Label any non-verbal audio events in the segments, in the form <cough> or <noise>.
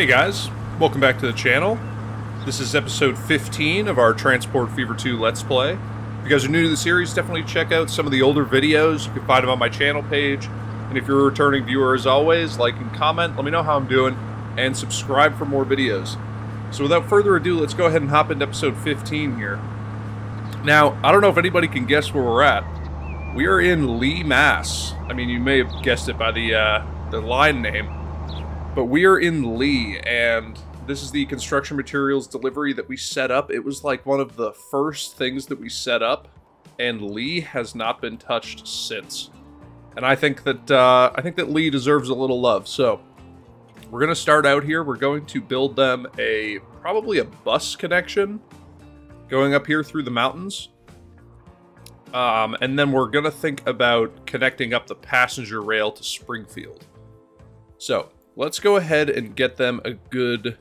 Hey guys, welcome back to the channel. This is episode 15 of our Transport Fever 2 Let's Play. If you guys are new to the series, definitely check out some of the older videos. You can find them on my channel page. And if you're a returning viewer, as always, like and comment, let me know how I'm doing, and subscribe for more videos. So without further ado, let's go ahead and hop into episode 15 here. Now, I don't know if anybody can guess where we're at. We are in Lee, Mass. I mean, you may have guessed it by the, uh, the line name. But we are in Lee, and this is the construction materials delivery that we set up. It was like one of the first things that we set up, and Lee has not been touched since. And I think that uh, I think that Lee deserves a little love. So we're gonna start out here. We're going to build them a probably a bus connection going up here through the mountains. Um, and then we're gonna think about connecting up the passenger rail to Springfield. So let's go ahead and get them a good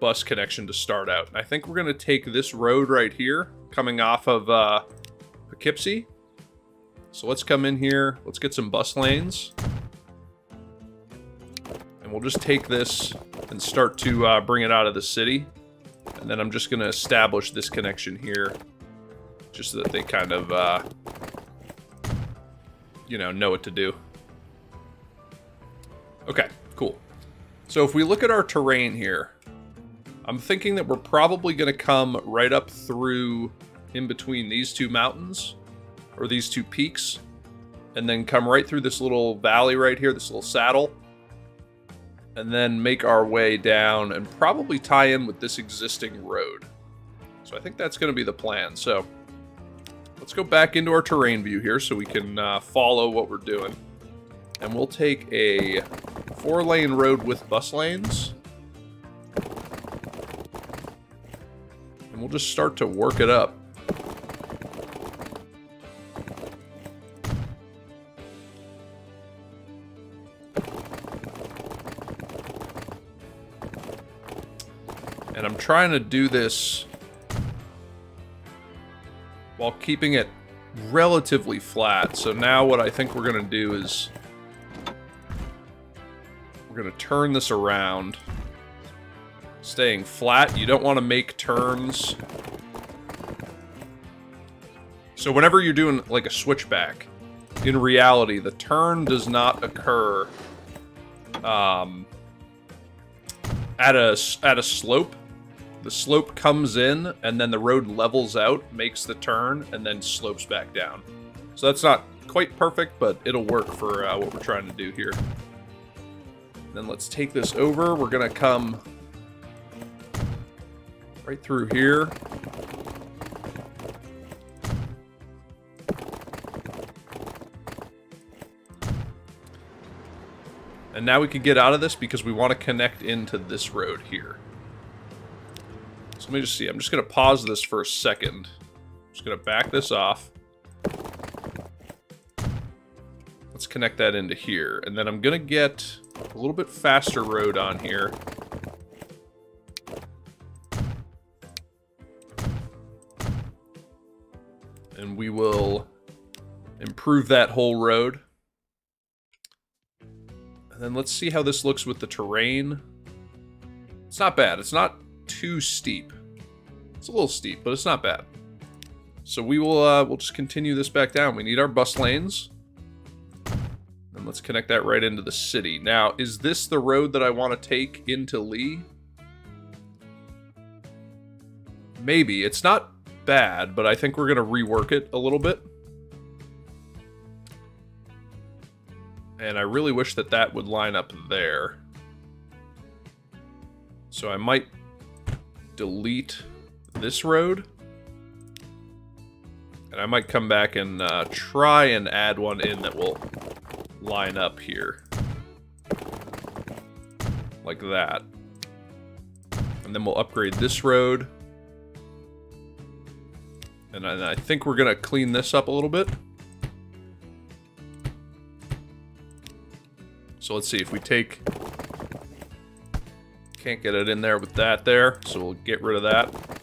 bus connection to start out. I think we're going to take this road right here, coming off of uh, Poughkeepsie. So let's come in here, let's get some bus lanes. And we'll just take this and start to uh, bring it out of the city. And then I'm just going to establish this connection here, just so that they kind of, uh, you know, know what to do. Okay, cool. So if we look at our terrain here, I'm thinking that we're probably going to come right up through in between these two mountains, or these two peaks, and then come right through this little valley right here, this little saddle, and then make our way down and probably tie in with this existing road. So I think that's going to be the plan. So let's go back into our terrain view here so we can uh, follow what we're doing. And we'll take a four lane road with bus lanes. And we'll just start to work it up. And I'm trying to do this while keeping it relatively flat. So now what I think we're going to do is we're going to turn this around. Staying flat, you don't want to make turns. So whenever you're doing like a switchback, in reality, the turn does not occur um, at a at a slope. The slope comes in, and then the road levels out, makes the turn, and then slopes back down. So that's not quite perfect, but it'll work for uh, what we're trying to do here. Then let's take this over. We're going to come right through here. And now we can get out of this because we want to connect into this road here. So let me just see. I'm just going to pause this for a second. I'm just going to back this off. Connect that into here. And then I'm going to get a little bit faster road on here. And we will improve that whole road. And then let's see how this looks with the terrain. It's not bad. It's not too steep. It's a little steep, but it's not bad. So we will uh, we'll just continue this back down. We need our bus lanes. And let's connect that right into the city. Now, is this the road that I want to take into Lee? Maybe. It's not bad, but I think we're going to rework it a little bit. And I really wish that that would line up there. So I might delete this road. And I might come back and uh, try and add one in that will line up here. Like that. And then we'll upgrade this road. And I, think we're to clean this up a little bit. So let's see if we take... Can't get it in there with that there, so we'll get rid of that.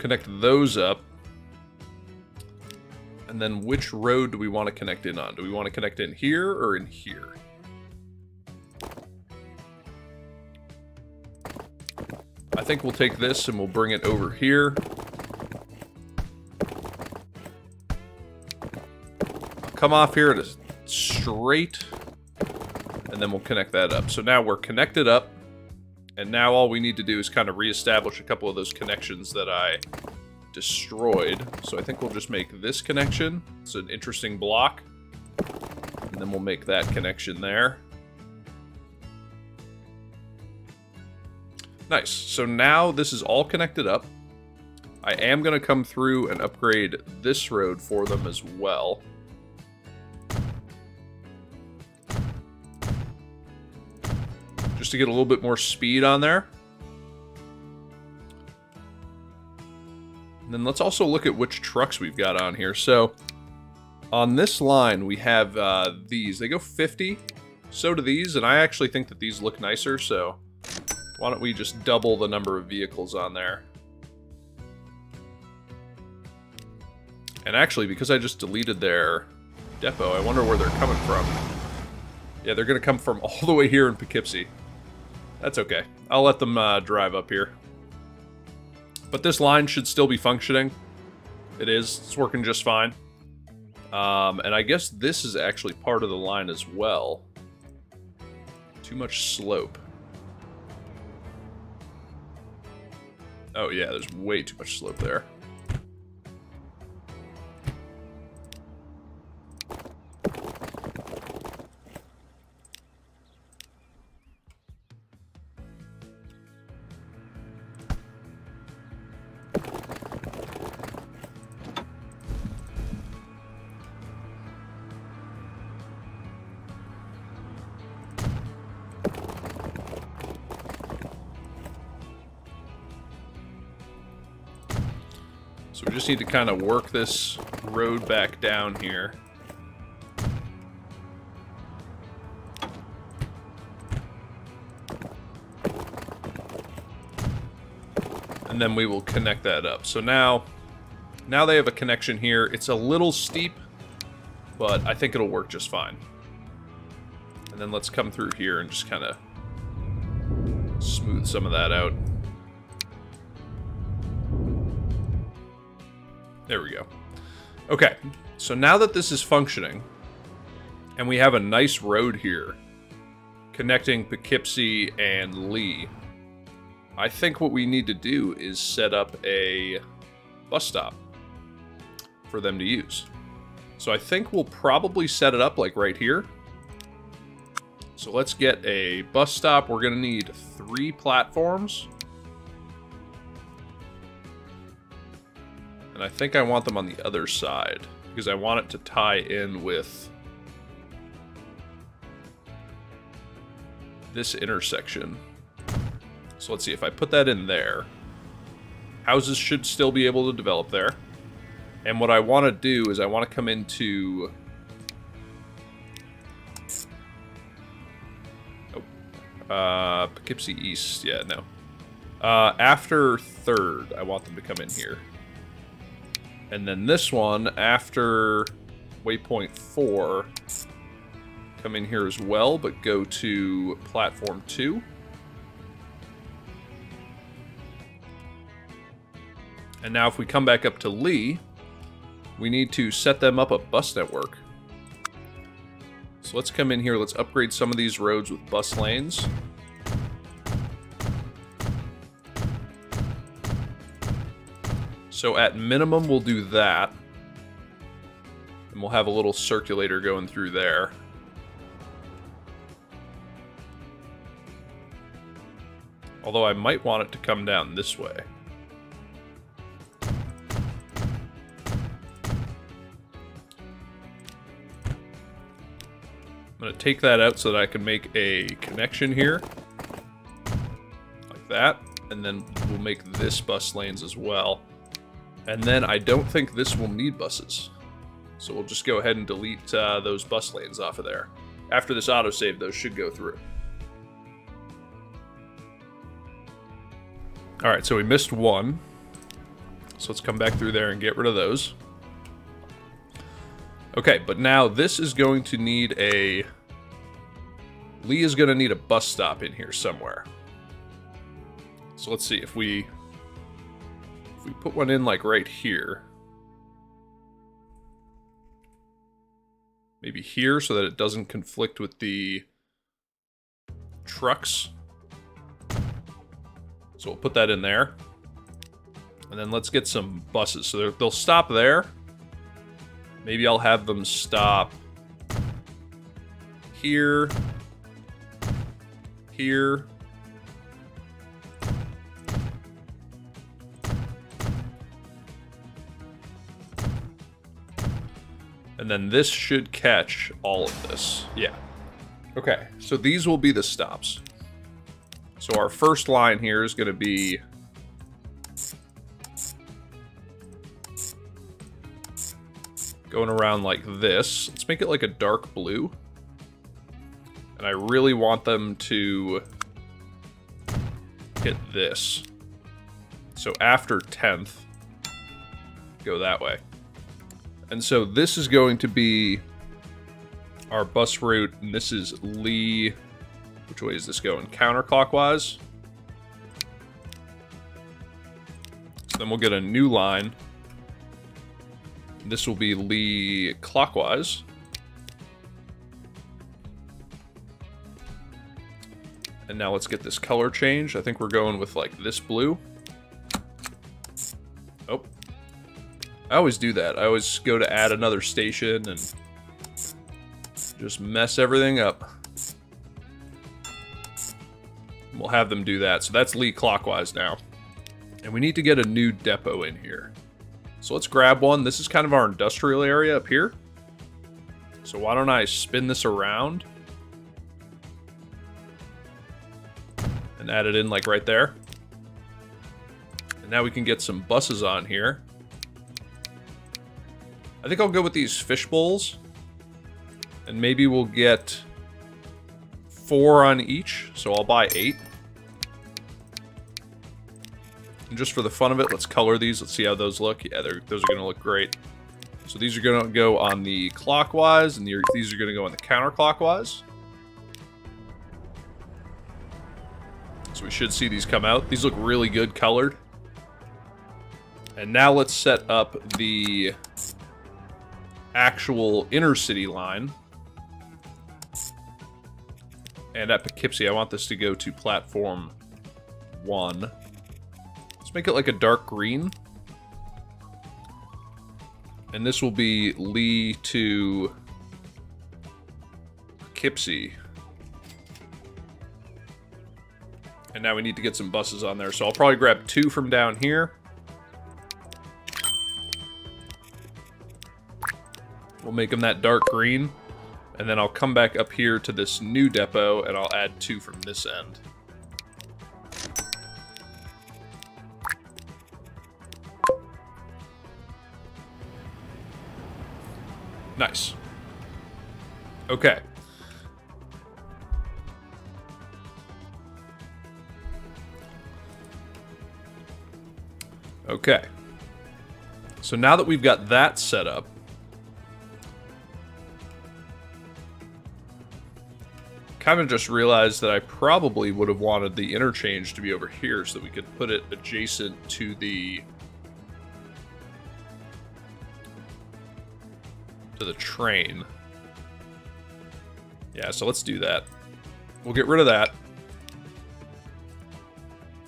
Connect those up. And then which road do we want to connect in on? Do we want to connect in here or in here? I think we'll take this and we'll bring it over here. Come off here at a straight, and then we'll connect that up. So now we're connected up, and now all we need to do is kind of reestablish a couple of those connections that I destroyed. So I think we'll just make this connection. It's an interesting block. And then we'll make that connection there. Nice. So now this is all connected up. I am going to come through and upgrade this road for them as well. Just to get a little bit more speed on there. And then let's also look at which trucks we've got on here. So on this line, we have uh, these. They go 50. So do these, and I actually think that these look nicer, so why don't we just double the number of vehicles on there. And actually, because I just deleted their depot, I wonder where they're coming from. Yeah, they're going to come from <laughs> all the way here in Poughkeepsie. That's okay. I'll let them uh, drive up here. But this line should still be functioning. It is. It's working just fine. Um, and I guess this is actually part of the line as well. Too much slope. Oh yeah, there's way too much slope there. So we just need to kind of work this road back down here. And then we will connect that up. So now, now they have a connection here. It's a little steep, but I think it'll work just fine. And then let's come through here and just kind of smooth some of that out. So now that this is functioning, and we have a nice road here connecting Poughkeepsie and Lee, I think what we need to do is set up a bus stop for them to use. So I think we'll probably set it up like right here. So let's get a bus stop. We're going to need three platforms. And I think I want them on the other side because I want it to tie in with this intersection. So let's see, if I put that in there, houses should still be able to develop there. And what I want to do is I want to come into... Oh, uh, Poughkeepsie East, yeah, no. Uh, after third, I want them to come in here. And then this one, after waypoint 4, come in here as well, but go to platform 2. And now if we come back up to Lee, we need to set them up a bus network. So let's come in here, let's upgrade some of these roads with bus lanes. So at minimum, we'll do that. And we'll have a little circulator going through there. Although I might want it to come down this way. I'm going to take that out so that I can make a connection here. Like that. And then we'll make this bus lanes as well. And then I don't think this will need buses. So we'll just go ahead and delete uh, those bus lanes off of there. After this autosave, those should go through. Alright, so we missed one. So let's come back through there and get rid of those. Okay, but now this is going to need a... Lee is going to need a bus stop in here somewhere. So let's see if we... If we put one in like right here... Maybe here so that it doesn't conflict with the trucks. So we'll put that in there. And then let's get some buses. So they'll stop there. Maybe I'll have them stop here, here, And then this should catch all of this. Yeah. Okay, so these will be the stops. So our first line here is going to be... Going around like this. Let's make it like a dark blue. And I really want them to hit this. So after 10th, go that way. And so this is going to be our bus route, and this is Lee. Which way is this going? Counterclockwise. Then we'll get a new line. This will be Lee clockwise. And now let's get this color change. I think we're going with like this blue. I always do that. I always go to add another station and just mess everything up. We'll have them do that. So that's Lee clockwise now. And we need to get a new depot in here. So let's grab one. This is kind of our industrial area up here. So why don't I spin this around? And add it in like right there. And now we can get some buses on here. I think I'll go with these fish bowls. And maybe we'll get four on each. So I'll buy eight. And just for the fun of it, let's color these. Let's see how those look. Yeah, those are going to look great. So these are going to go on the clockwise, and these are going to go on the counterclockwise. So we should see these come out. These look really good colored. And now let's set up the actual inner city line. And at Poughkeepsie, I want this to go to platform 1. Let's make it like a dark green. And this will be Lee to Poughkeepsie. And now we need to get some buses on there. So I'll probably grab two from down here. We'll make them that dark green. And then I'll come back up here to this new depot and I'll add two from this end. Nice. Okay. Okay. So now that we've got that set up, kind of just realized that I probably would have wanted the interchange to be over here so that we could put it adjacent to the to the train. Yeah, so let's do that. We'll get rid of that.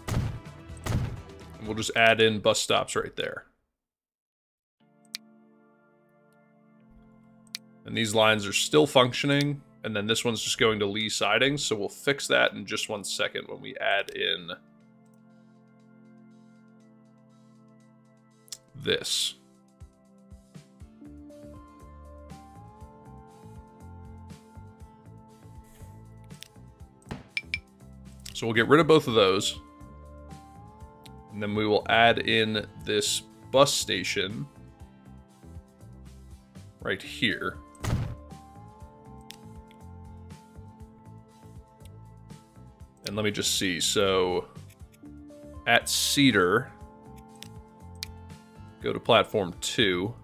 And we'll just add in bus stops right there. And these lines are still functioning. And then this one's just going to Lee siding, so we'll fix that in just one second when we add in this. So we'll get rid of both of those. And then we will add in this bus station right here. And let me just see. So at Cedar, go to platform two.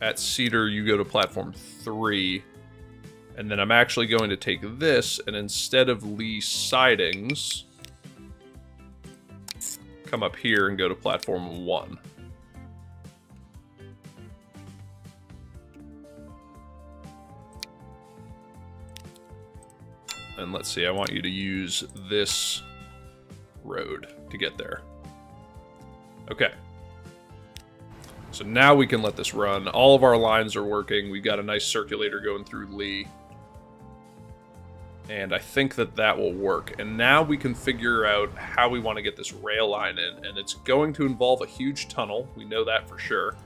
at Cedar, you go to platform three. And then I'm actually going to take this, and instead of Lee Sidings, come up here and go to platform one. And let's see, I want you to use this road to get there. Okay. So now we can let this run. All of our lines are working. We've got a nice circulator going through Lee. And I think that that will work. And now we can figure out how we want to get this rail line in. And it's going to involve a huge tunnel. We know that for sure.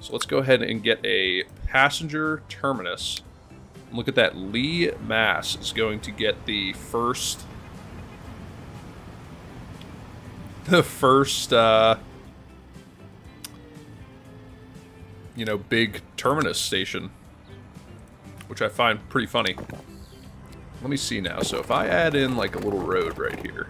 So let's go ahead and get a passenger terminus. Look at that. Lee Mass is going to get the first... <laughs> The first, uh, you know, big terminus station. Which I find pretty funny. Let me see now. So if I add in like a little road right here.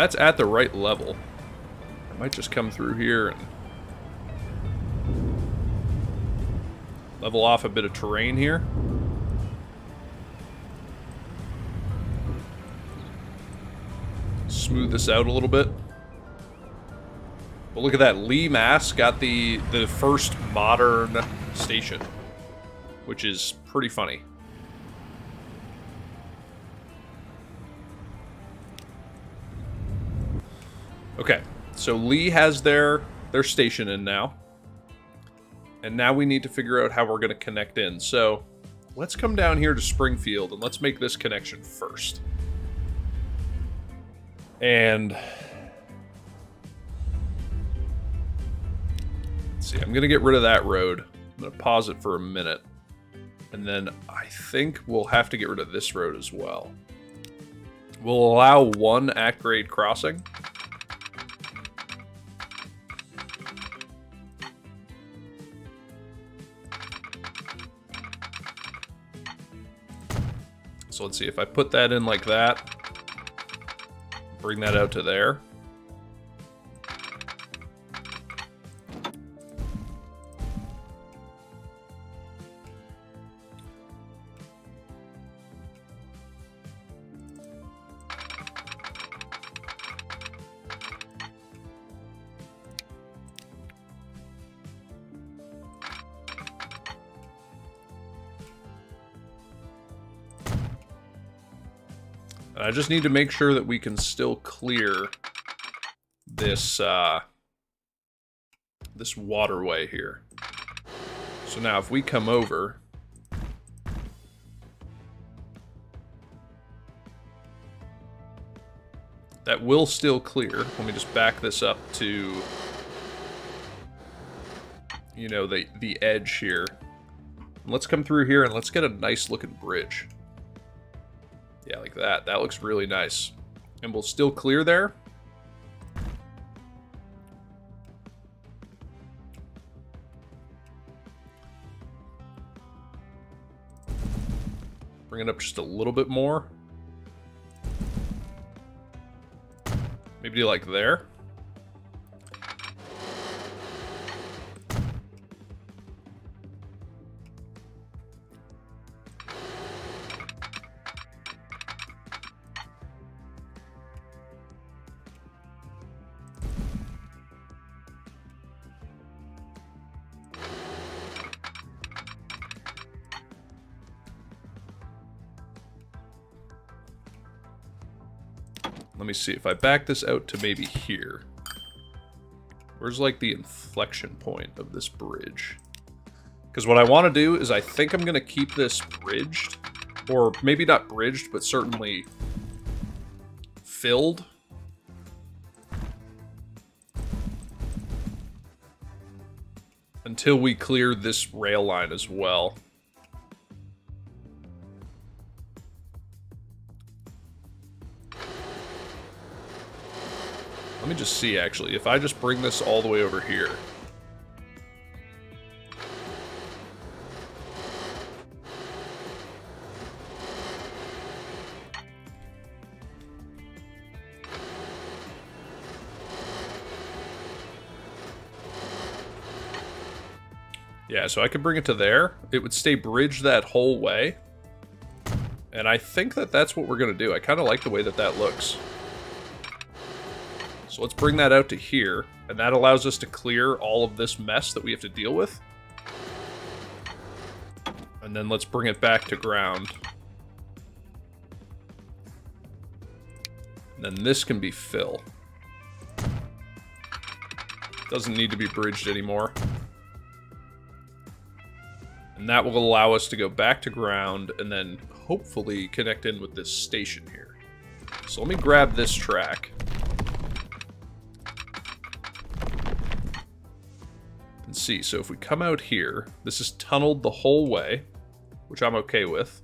That's at the right level. I might just come through here and level off a bit of terrain here. Smooth this out a little bit. But look at that, Lee Mass got the, the first modern station, which is pretty funny. Okay, so Lee has their, their station in now. And now we need to figure out how we're going to connect in. So let's come down here to Springfield and let's make this connection first. And see, I'm going to get rid of that road. I'm going to pause it for a minute. And then I think we'll have to get rid of this road as well. We'll allow one at-grade crossing. So let's see, if I put that in like that, bring that out to there. I just need to make sure that we can still clear this uh, this waterway here. So now if we come over, that will still clear. Let me just back this up to, you know, the, the edge here. Let's come through here and let's get a nice looking bridge. Yeah, like that. That looks really nice. And we'll still clear there. Bring it up just a little bit more. Maybe like there. See, if I back this out to maybe here, where's like the inflection point of this bridge? Because what I want to do is I think I'm going to keep this bridged, or maybe not bridged, but certainly filled. Until we clear this rail line as well. Me just see, actually. If I just bring this all the way over here. Yeah, so I could bring it to there. It would stay bridged that whole way. And I think that that's what we're going to do. I kind of like the way that that looks. So let's bring that out to here. And that allows us to clear all of this mess that we have to deal with. And then let's bring it back to ground. And then this can be fill. Doesn't need to be bridged anymore. And that will allow us to go back to ground and then hopefully connect in with this station here. So let me grab this track. See, so if we come out here, this is tunneled the whole way, which I'm okay with.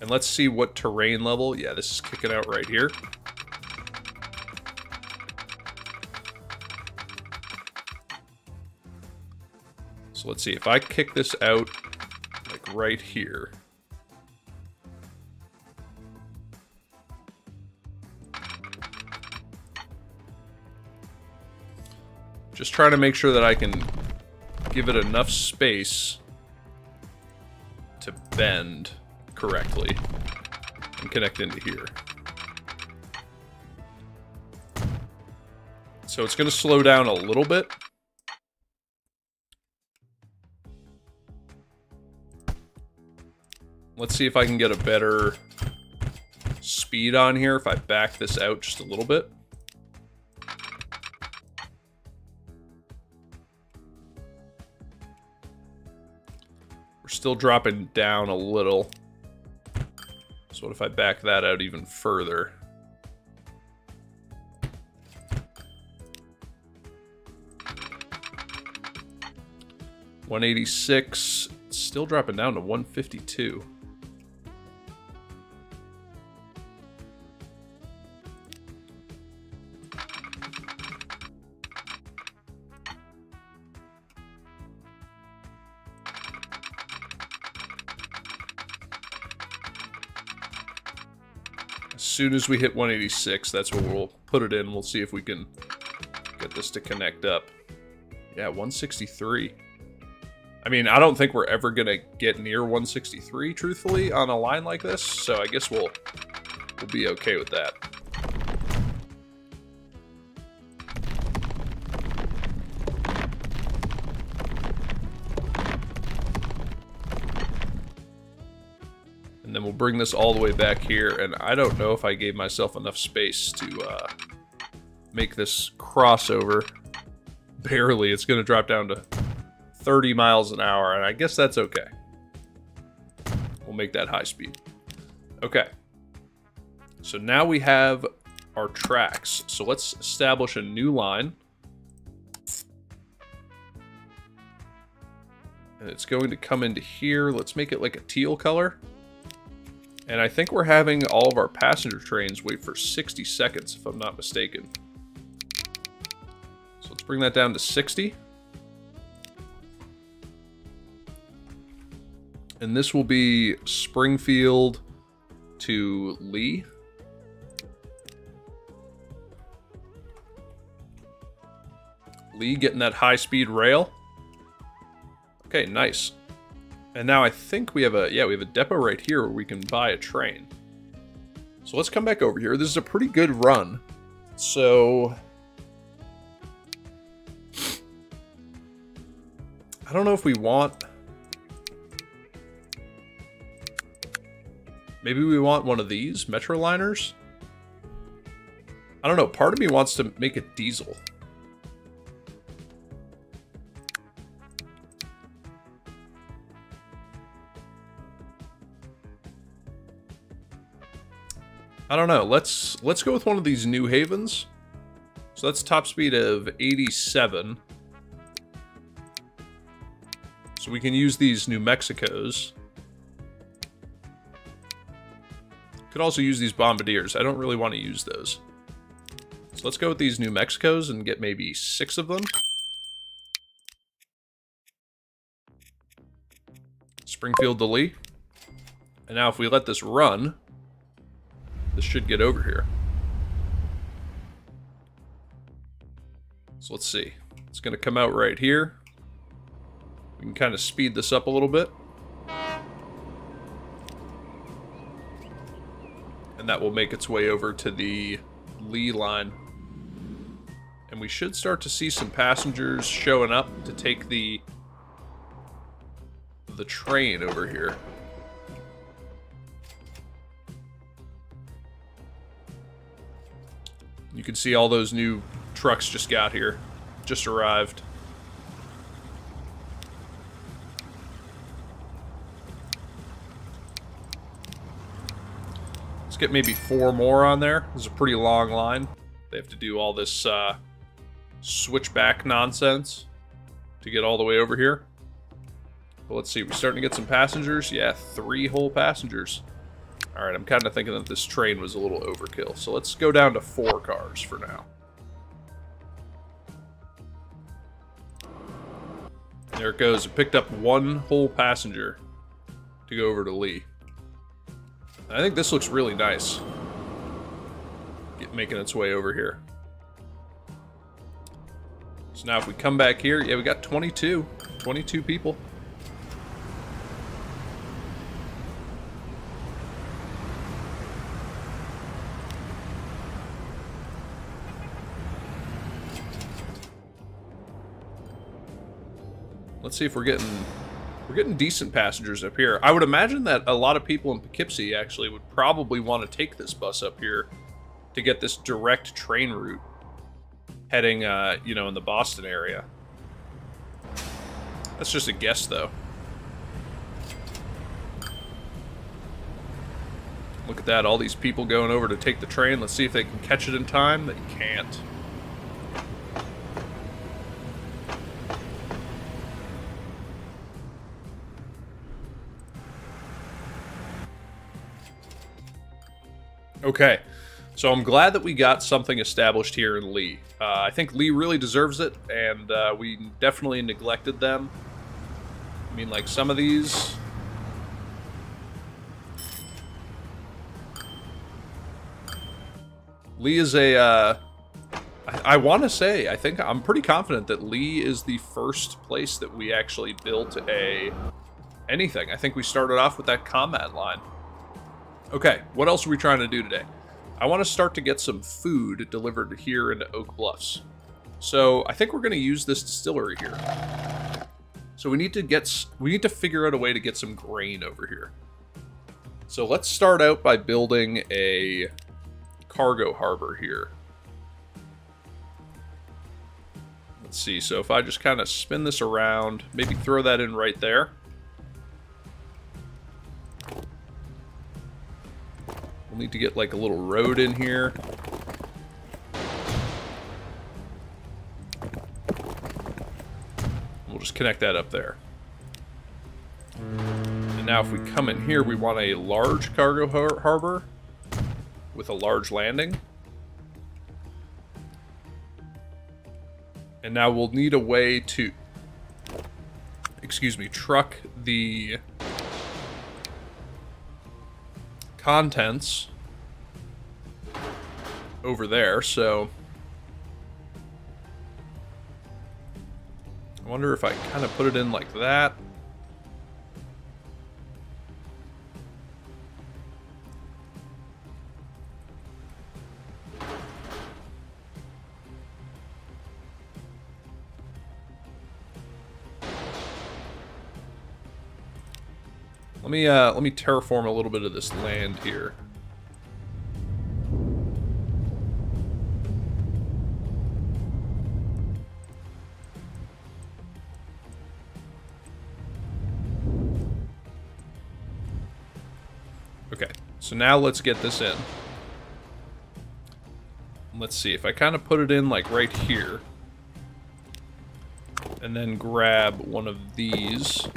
And let's see what terrain level. Yeah, this is kicking out right here. So let's see, if I kick this out, like right here. Just trying to make sure that I can give it enough space to bend correctly and connect into here. So it's going to slow down a little bit. Let's see if I can get a better speed on here if I back this out just a little bit. Still dropping down a little. So what if I back that out even further? One eighty six, still dropping down to one fifty two. Soon as we hit 186, that's where we'll put it in. We'll see if we can get this to connect up. Yeah, 163. I mean, I don't think we're ever going to get near 163, truthfully, on a line like this, so I guess we'll, we'll be okay with that. Bring this all the way back here, and I don't know if I gave myself enough space to uh, make this crossover. <laughs> Barely, it's going to drop down to 30 miles an hour, and I guess that's okay. We'll make that high speed. Okay. So now we have our tracks. So let's establish a new line. And it's going to come into here. Let's make it like a teal color. And I think we're having all of our passenger trains wait for 60 seconds, if I'm not mistaken. So let's bring that down to 60. And this will be Springfield to Lee. Lee getting that high-speed rail. Okay, nice. And now I think we have a, yeah, we have a depot right here where we can buy a train. So let's come back over here. This is a pretty good run. So... I don't know if we want... Maybe we want one of these, Metroliners? I don't know, part of me wants to make a diesel. I don't know. Let's let's go with one of these New Havens. So that's top speed of 87. So we can use these New Mexicos. Could also use these Bombardiers. I don't really want to use those. So let's go with these New Mexicos and get maybe six of them. Springfield to Lee. And now if we let this run, this should get over here. So let's see. It's going to come out right here. We can kind of speed this up a little bit. And that will make its way over to the Lee line. And we should start to see some passengers showing up to take the the train over here. You can see all those new trucks just got here, just arrived. Let's get maybe four more on there. This is a pretty long line. They have to do all this uh, switchback nonsense to get all the way over here. But let's see, we're starting to get some passengers. Yeah, three whole passengers. All right, I'm kind of thinking that this train was a little overkill. So let's go down to four cars for now. There it goes. It picked up one whole passenger to go over to Lee. I think this looks really nice. Get, making its way over here. So now if we come back here, yeah, we got 22. 22 people. Let's see if we're getting we're getting decent passengers up here. I would imagine that a lot of people in Poughkeepsie actually would probably want to take this bus up here to get this direct train route heading, uh, you know, in the Boston area. That's just a guess, though. Look at that, all these people going over to take the train. Let's see if they can catch it in time. They can't. Okay, so I'm glad that we got something established here in Lee. Uh, I think Lee really deserves it, and uh, we definitely neglected them. I mean, like, some of these... Lee is a, uh, I, I want to say, I think, I'm pretty confident that Lee is the first place that we actually built a, anything. I think we started off with that combat line. Okay, what else are we trying to do today? I want to start to get some food delivered here into Oak Bluffs. So I think we're going to use this distillery here. So we need to get we need to figure out a way to get some grain over here. So let's start out by building a cargo harbor here. Let's see. So if I just kind of spin this around, maybe throw that in right there. We'll need to get like a little road in here. We'll just connect that up there. And now if we come in here, we want a large cargo har harbor with a large landing. And now we'll need a way to, excuse me, truck the contents over there, so... I wonder if I kind of put it in like that. Let me uh, let me terraform a little bit of this land here. Okay, so now let's get this in. Let's see, if I kind of put it in like right here, and then grab one of these,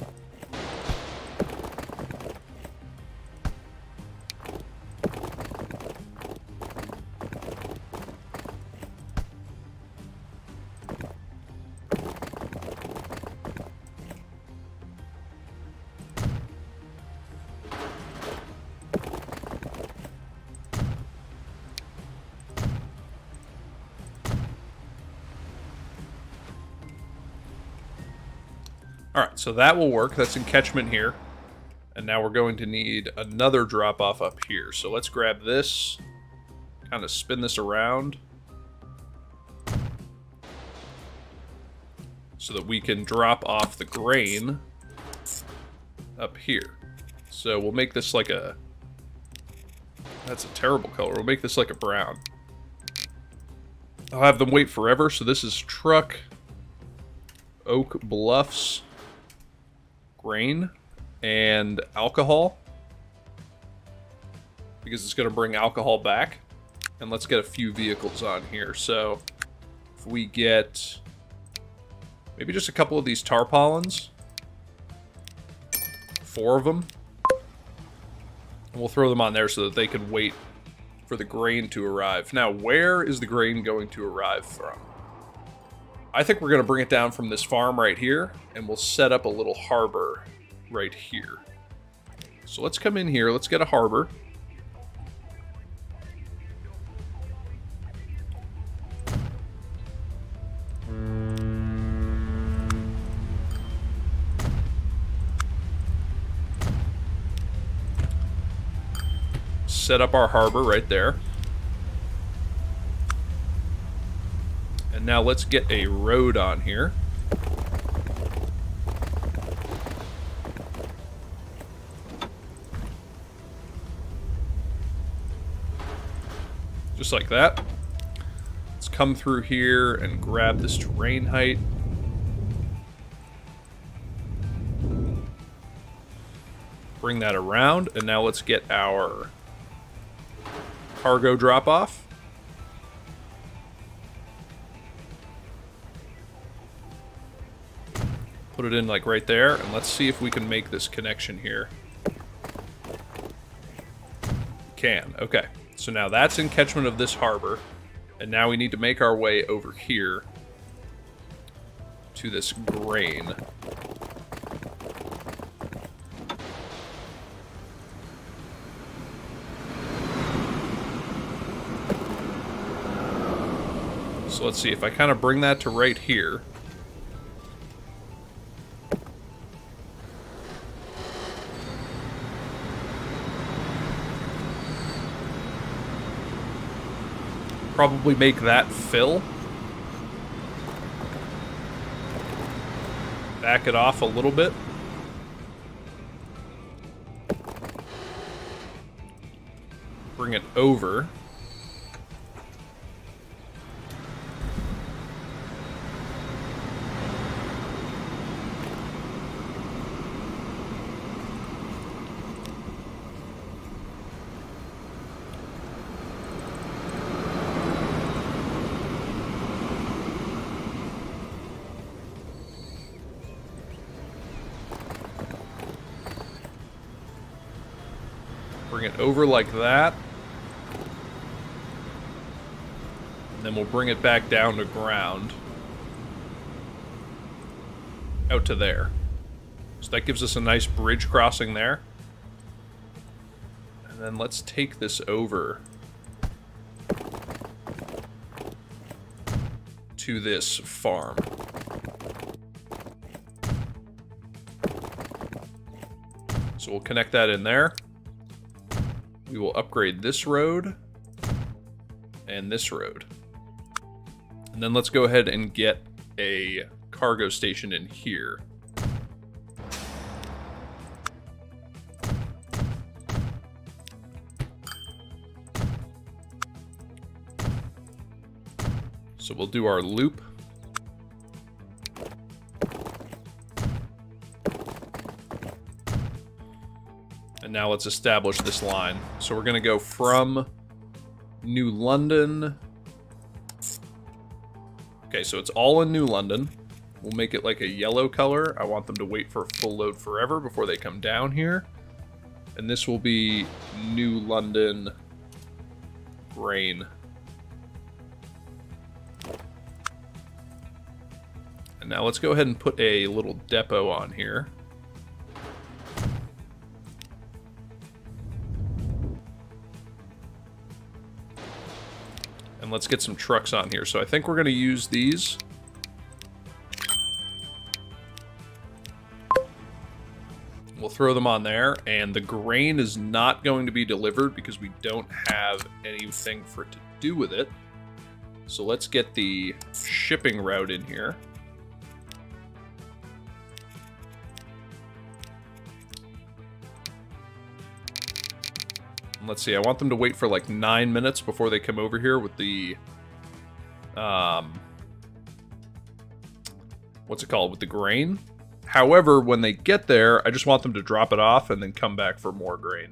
so that will work. That's in catchment here. And now we're going to need another drop-off up here. So let's grab this, kind of spin this around. So that we can drop off the grain up here. So we'll make this like a... That's a terrible color. We'll make this like a brown. I'll have them wait forever. So this is truck, Oak Bluffs, grain, and alcohol. Because it's going to bring alcohol back. And let's get a few vehicles on here. So if we get maybe just a couple of these tarpaulins. Four of them. And we'll throw them on there so that they can wait for the grain to arrive. Now, where is the grain going to arrive from? I think we're going to bring it down from this farm right here, and we'll set up a little harbor right here. So let's come in here. Let's get a harbor. set up our harbor right there. And now let's get a road on here. Just like that. Let's come through here and grab this terrain height. Bring that around, and now let's get our cargo drop-off. Put it in like right there, and let's see if we can make this connection here. Can, okay. So now that's in catchment of this harbor, and now we need to make our way over here to this grain. So let's see, if I kind of bring that to right here. Probably make that fill. Back it off a little bit. Bring it over. Over like that. And then we'll bring it back down to ground. Out to there. So that gives us a nice bridge crossing there. And then let's take this over to this farm. So we'll connect that in there. We will upgrade this road and this road. And then let's go ahead and get a cargo station in here. So we'll do our loop And now let's establish this line. So we're going to go from New London. Okay, so it's all in New London. We'll make it like a yellow color. I want them to wait for full load forever before they come down here. And this will be New London grain. And now let's go ahead and put a little depot on here. And let's get some trucks on here. So I think we're going to use these. we'll throw them on there. And the grain is not going to be delivered because we don't have anything for it to do with it. So let's get the shipping route in here. Let's see, I want them to wait for like nine minutes before they come over here with the, um, what's it called, with the grain. However, when they get there, I just want them to drop it off and then come back for more grain.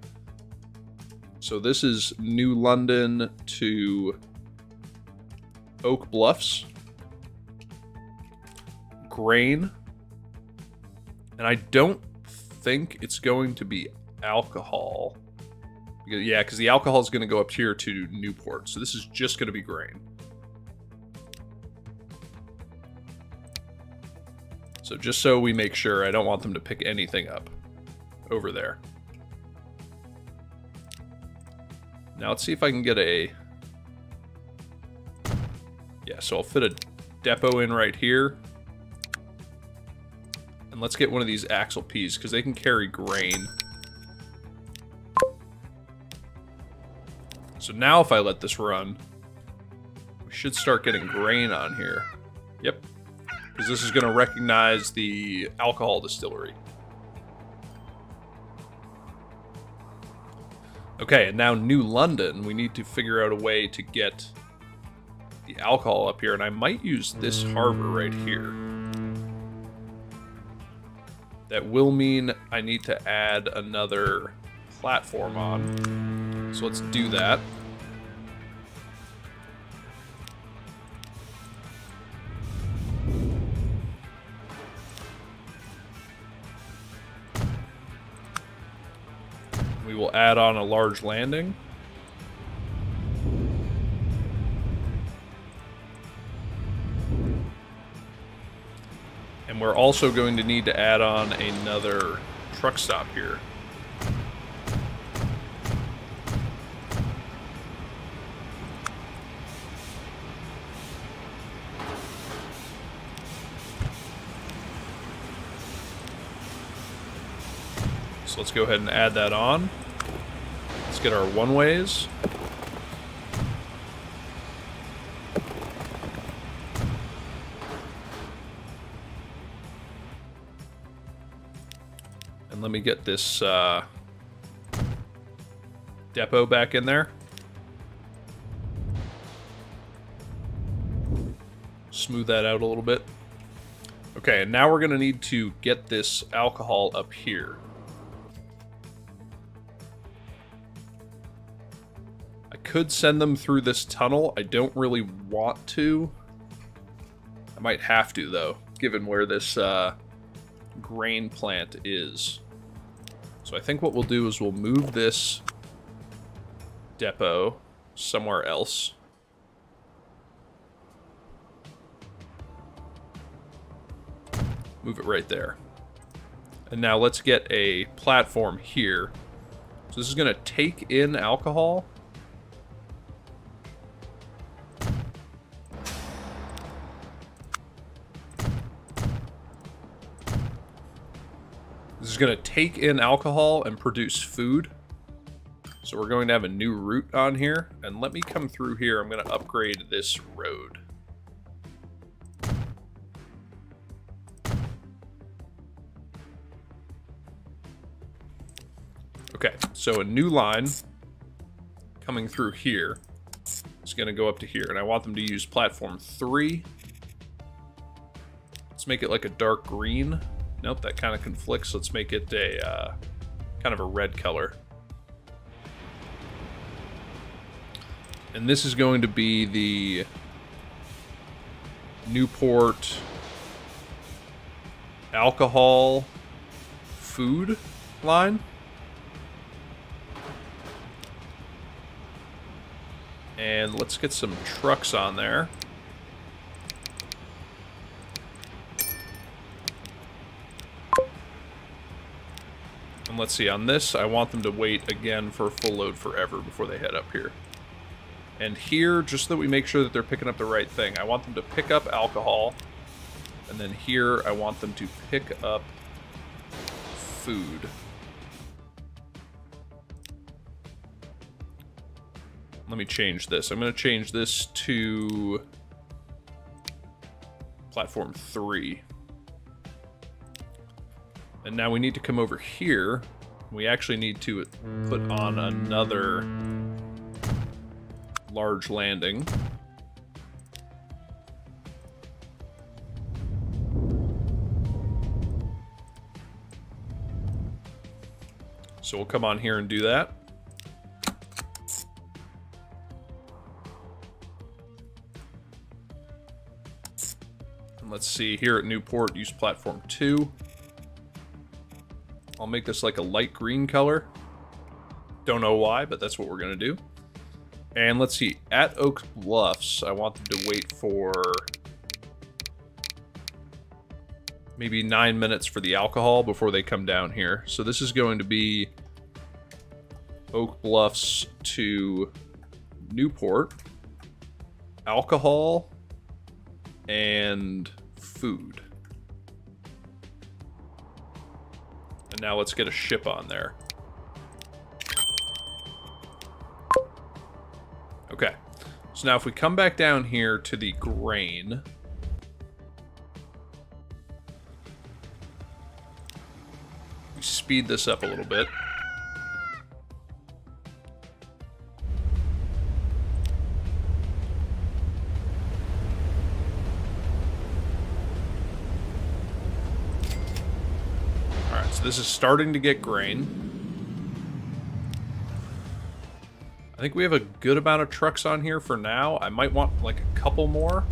So this is New London to Oak Bluffs. Grain. And I don't think it's going to be alcohol. Yeah, because the alcohol is going to go up here to Newport. So this is just going to be grain. So just so we make sure, I don't want them to pick anything up over there. Now let's see if I can get a... Yeah, so I'll fit a depot in right here. And let's get one of these axle peas, because they can carry grain. So now if I let this run, we should start getting grain on here. Yep. Because this is going to recognize the alcohol distillery. Okay, and now New London, we need to figure out a way to get the alcohol up here, and I might use this harbor right here. That will mean I need to add another platform on. So let's do that. Add on a large landing. And we're also going to need to add on another truck stop here. So let's go ahead and add that on. Get our one-ways. And let me get this uh, depot back in there. Smooth that out a little bit. Okay, and now we're going to need to get this alcohol up here. Could send them through this tunnel. I don't really want to. I might have to, though, given where this uh, grain plant is. So I think what we'll do is we'll move this depot somewhere else. Move it right there. And now let's get a platform here. So this is going to take in alcohol is going to take in alcohol and produce food. So we're going to have a new route on here. And let me come through here. I'm going to upgrade this road. Okay, so a new line coming through here is going to go up to here. And I want them to use platform 3. Let's make it like a dark green. Nope, that kind of conflicts. Let's make it a uh, kind of a red color. And this is going to be the Newport alcohol food line. And let's get some trucks on there. Let's see, on this, I want them to wait again for full load forever before they head up here. And here, just so that we make sure that they're picking up the right thing, I want them to pick up alcohol. And then here, I want them to pick up food. Let me change this. I'm going to change this to platform 3. And now we need to come over here. We actually need to put on another large landing. So we'll come on here and do that. And let's see, here at Newport, use platform 2. I'll make this like a light green color. Don't know why, but that's what we're going to do. And let's see, at Oak Bluffs, I want them to wait for maybe nine minutes for the alcohol before they come down here. So this is going to be Oak Bluffs to Newport, alcohol, and food. And now let's get a ship on there. Okay. So now if we come back down here to the grain... Speed this up a little bit. This is starting to get grain. I think we have a good amount of trucks on here for now. I might want like a couple more.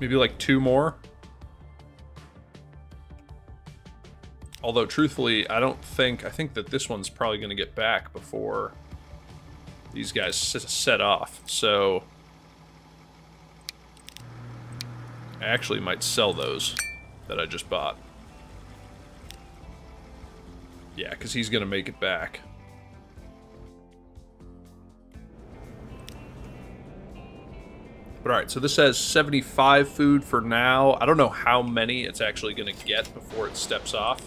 Maybe like two more. Although, truthfully, I don't think... I think that this one's probably going to get back before these guys set off. So... I actually might sell those that I just bought. Yeah, because he's going to make it back. But alright, so this has 75 food for now. I don't know how many it's actually going to get before it steps off.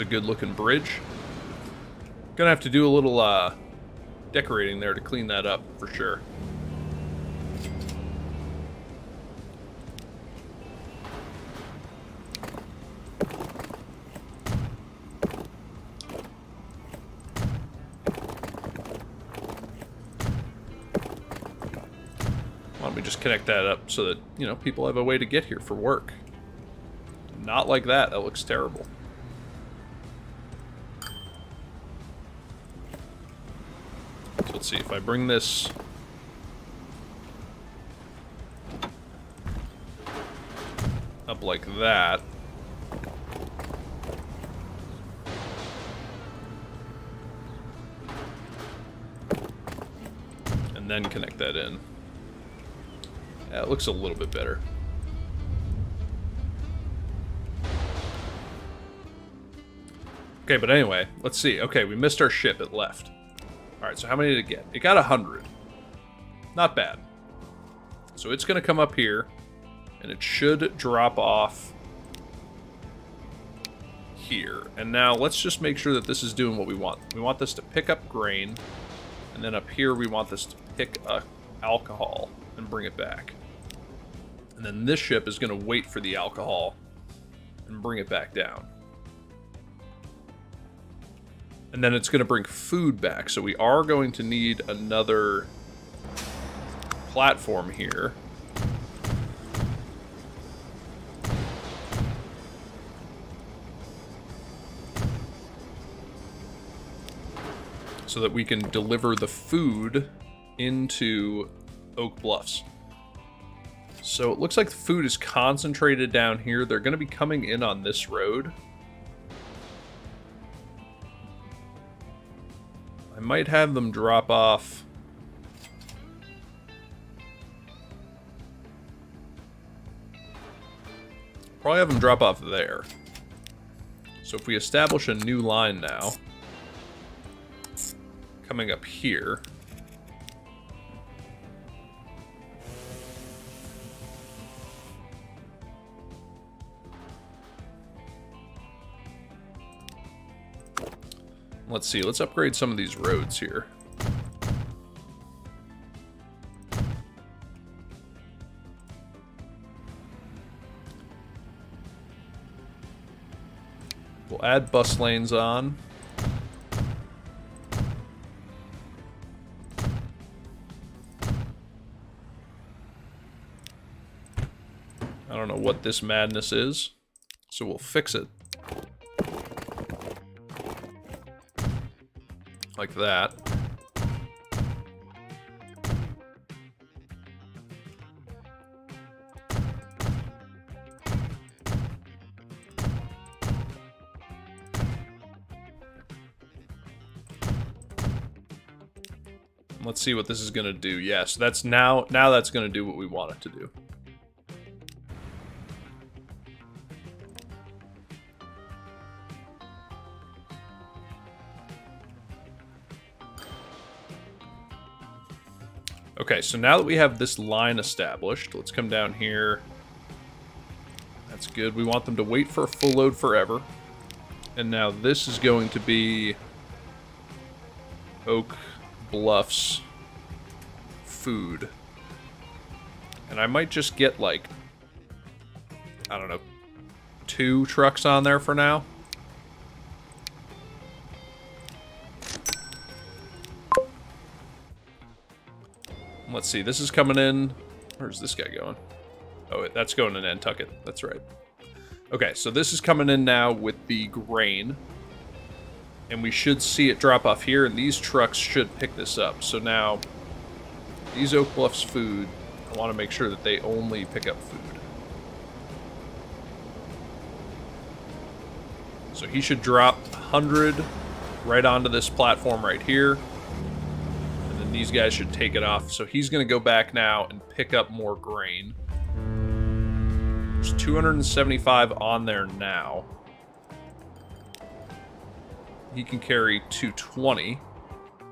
A good looking bridge. Gonna have to do a little uh, decorating there to clean that up for sure. Connect that up so that, you know, people have a way to get here for work. Not like that. That looks terrible. See, if I bring this... up like that... And then connect that in. Yeah, it looks a little bit better. Okay, but anyway, let's see. Okay, we missed our ship. It left. Alright, so how many did it get? It got 100. Not bad. So it's going to come up here, and it should drop off here. And now let's just make sure that this is doing what we want. We want this to pick up grain, and then up here we want this to pick up alcohol and bring it back. And then this ship is going to wait for the alcohol and bring it back down. And then it's going to bring food back. So we are going to need another platform here. So that we can deliver the food into Oak Bluffs. So it looks like the food is concentrated down here. They're going to be coming in on this road. I might have them drop off. Probably have them drop off there. So if we establish a new line now, coming up here, Let's see, let's upgrade some of these roads here. We'll add bus lanes on. I don't know what this madness is, so we'll fix it. Like that. Let's see what this is going to do. Yes, that's now now that's going to do what we want it to do. Okay, so now that we have this line established, let's come down here. That's good. We want them to wait for a full load forever. And now this is going to be Oak Bluffs food. And I might just get like, I don't know, two trucks on there for now. Let's see, this is coming in. Where's this guy going? Oh, that's going to Nantucket. That's right. Okay, so this is coming in now with the grain. And we should see it drop off here, and these trucks should pick this up. So now, these Oak Bluffs food, I want to make sure that they only pick up food. So he should drop 100 right onto this platform right here these guys should take it off. So he's going to go back now and pick up more grain. There's 275 on there now. He can carry 220.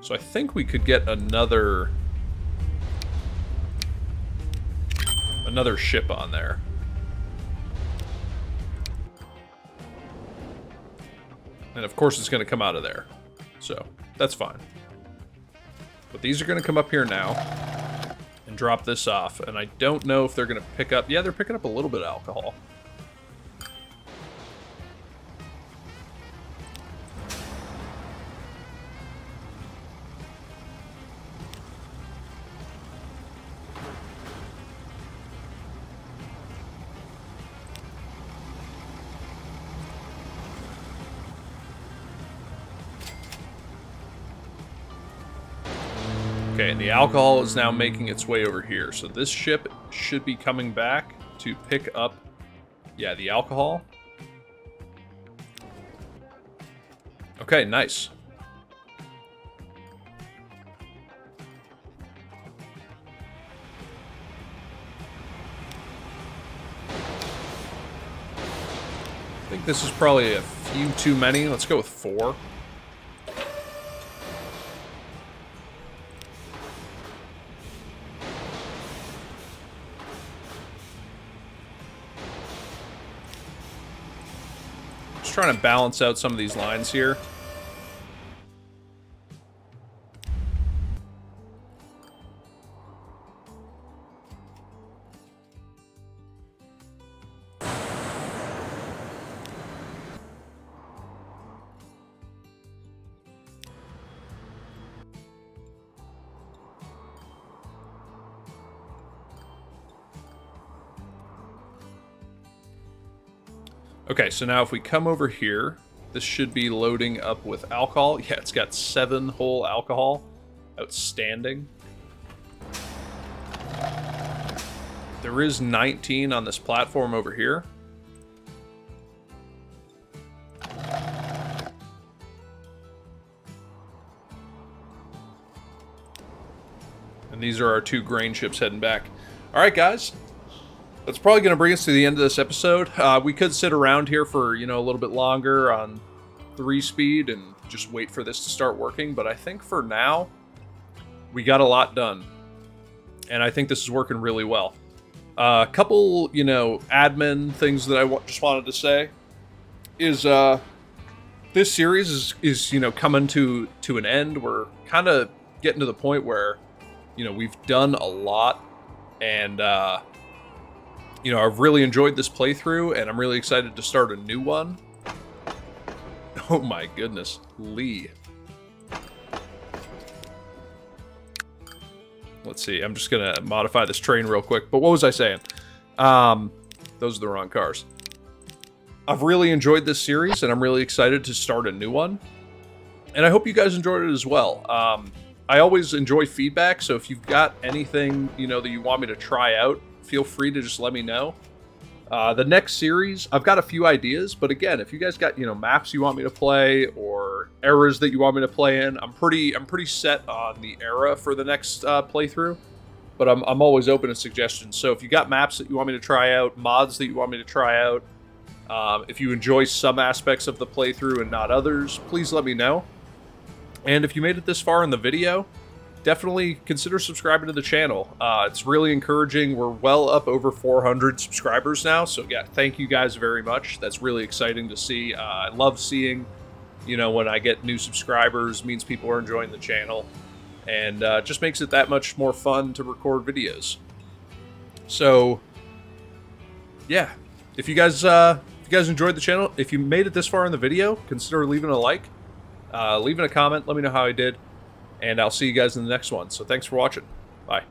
So I think we could get another... Another ship on there. And of course it's going to come out of there. So, that's fine. But these are going to come up here now and drop this off. And I don't know if they're going to pick up... Yeah, they're picking up a little bit of alcohol. Okay, and the alcohol is now making its way over here. So this ship should be coming back to pick up, yeah, the alcohol. Okay, nice. I think this is probably a few too many. Let's go with four. Trying to balance out some of these lines here. Okay, so now if we come over here, this should be loading up with alcohol. <laughs> Yeah, it's got seven whole alcohol. Outstanding. There is 19 on this platform over here. And these are our two grain ships heading back. All right, guys. That's probably going to bring us to the end of this episode. Uh, we could sit around here for, you know, a little bit longer on three speed and just wait for this to start working, but I think for now, we got a lot done. And I think this is working really well. A uh, couple, you know, admin things that I just wanted to say is uh, this series is, is, you know, coming to, to an end. We're kind of getting to the point where, you know, we've done a lot and, uh, you know, I've really enjoyed this playthrough and I'm really excited to start a new one. <laughs> Oh my goodness, Lee. Let's see, I'm just gonna modify this train real quick. But what was I saying? Um, those are the wrong cars. I've really enjoyed this series, and I'm really excited to start a new one. And I hope you guys enjoyed it as well. Um, I always enjoy feedback, so if you've got anything, you know, that you want me to try out, feel free to just let me know. Uh, the next series, I've got a few ideas, but again, if you guys got you know maps you want me to play or eras that you want me to play in, I'm pretty I'm pretty set on the era for the next uh, playthrough. But I'm I'm always open to suggestions. So if you got maps that you want me to try out, mods that you want me to try out, um, if you enjoy some aspects of the playthrough and not others, please let me know. And if you made it this far in the video, definitely consider subscribing to the channel. Uh, it's really encouraging. We're well up over 400 subscribers now. So yeah, thank you guys very much. That's really exciting to see. Uh, I love seeing, you know, when I get new subscribers, means people are enjoying the channel. And uh, just makes it that much more fun to record videos. So, yeah, if you guys uh, if you guys enjoyed the channel, if you made it this far in the video, consider leaving a like, uh, leaving a comment. Let me know how I did and I'll see you guys in the next one. So thanks for watching. Bye.